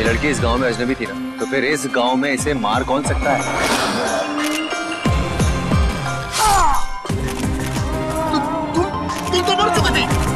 ये लड़की इस गाँव में अजनबी थी ना तो फिर इस गाँव में इसे मार कौन सकता है? तू तू तू तो मर चुके थी